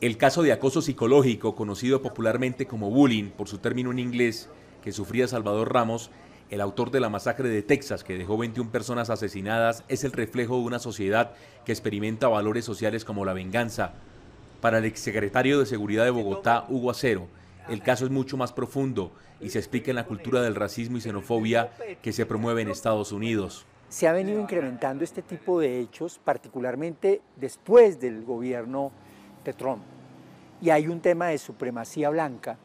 El caso de acoso psicológico, conocido popularmente como bullying por su término en inglés, que sufría Salvador Ramos, el autor de la masacre de Texas, que dejó 21 personas asesinadas, es el reflejo de una sociedad que experimenta valores sociales como la venganza. Para el exsecretario de Seguridad de Bogotá, Hugo Acero, el caso es mucho más profundo y se explica en la cultura del racismo y xenofobia que se promueve en Estados Unidos. Se ha venido incrementando este tipo de hechos, particularmente después del gobierno Trump. Y hay un tema de supremacía blanca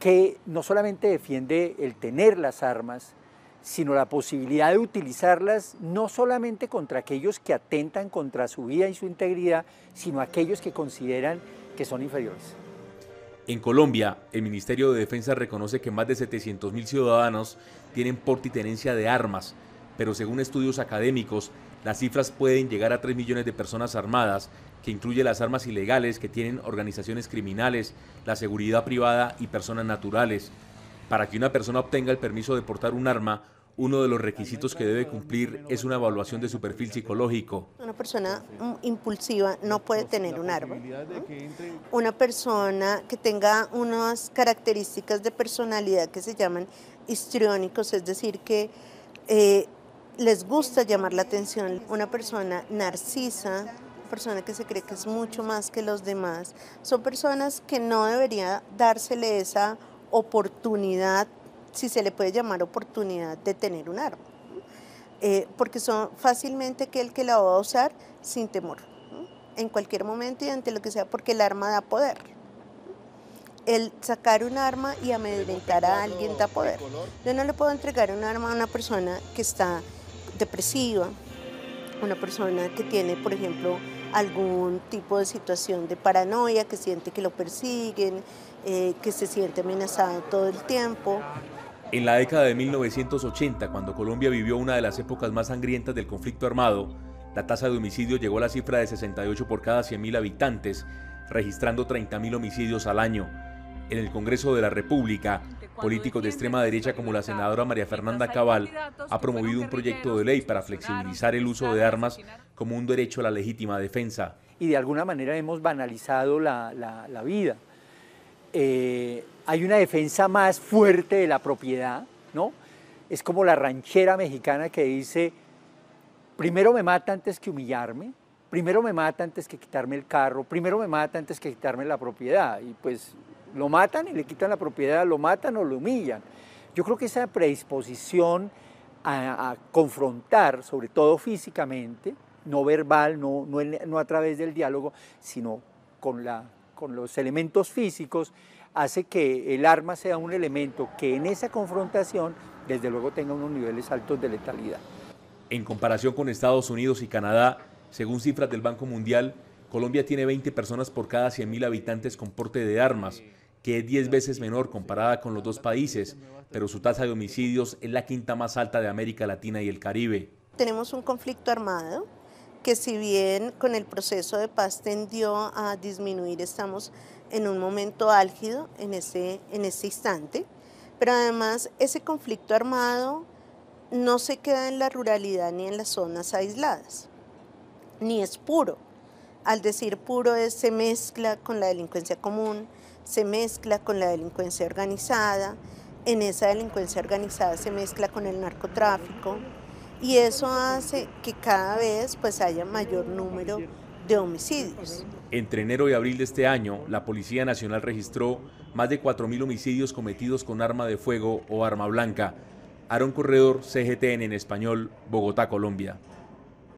que no solamente defiende el tener las armas, sino la posibilidad de utilizarlas no solamente contra aquellos que atentan contra su vida y su integridad, sino aquellos que consideran que son inferiores. En Colombia, el Ministerio de Defensa reconoce que más de 700.000 ciudadanos tienen porte y tenencia de armas, pero según estudios académicos, las cifras pueden llegar a 3 millones de personas armadas, que incluye las armas ilegales que tienen organizaciones criminales, la seguridad privada y personas naturales. Para que una persona obtenga el permiso de portar un arma, uno de los requisitos que debe cumplir es una evaluación de su perfil psicológico. Una persona mm, impulsiva no puede tener un arma. Una persona que tenga unas características de personalidad que se llaman histriónicos, es decir, que eh, les gusta llamar la atención. Una persona narcisa, persona que se cree que es mucho más que los demás, son personas que no debería dársele esa oportunidad, si se le puede llamar oportunidad, de tener un arma. Eh, porque son fácilmente aquel que la va a usar sin temor, en cualquier momento y ante lo que sea, porque el arma da poder. El sacar un arma y amedrentar a alguien da poder. Yo no le puedo entregar un arma a una persona que está depresiva, una persona que tiene, por ejemplo, algún tipo de situación de paranoia, que siente que lo persiguen, eh, que se siente amenazado todo el tiempo. En la década de 1980, cuando Colombia vivió una de las épocas más sangrientas del conflicto armado, la tasa de homicidio llegó a la cifra de 68 por cada 100.000 habitantes, registrando 30.000 homicidios al año. En el Congreso de la República, políticos de extrema derecha como la senadora María Fernanda Cabal ha promovido un proyecto de ley para flexibilizar el uso de armas como un derecho a la legítima defensa. Y de alguna manera hemos banalizado la, vida. Eh, hay una defensa más fuerte de la propiedad, ¿no? Es como la ranchera mexicana que dice, primero me mata antes que humillarme, primero me mata antes que quitarme el carro, primero me mata antes que quitarme la propiedad. Y pues lo matan y le quitan la propiedad, lo matan o lo humillan. Yo creo que esa predisposición a, confrontar, sobre todo físicamente, no verbal, no, no, a través del diálogo, sino con, la, con los elementos físicos, hace que el arma sea un elemento que en esa confrontación, desde luego, tenga unos niveles altos de letalidad. En comparación con Estados Unidos y Canadá, según cifras del Banco Mundial, Colombia tiene 20 personas por cada 100.000 habitantes con porte de armas, que es 10 veces menor comparada con los dos países, pero su tasa de homicidios es la quinta más alta de América Latina y el Caribe. Tenemos un conflicto armado que si bien con el proceso de paz tendió a disminuir, estamos en un momento álgido en ese, en ese instante, pero además ese conflicto armado no se queda en la ruralidad ni en las zonas aisladas, ni es puro. Al decir puro es, se mezcla con la delincuencia común, se mezcla con la delincuencia organizada, en esa delincuencia organizada se mezcla con el narcotráfico y eso hace que cada vez pues haya mayor número de homicidios. Entre enero y abril de este año, la Policía Nacional registró más de 4.000 homicidios cometidos con arma de fuego o arma blanca. Aaron Corredor, CGTN en español, Bogotá, Colombia.